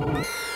you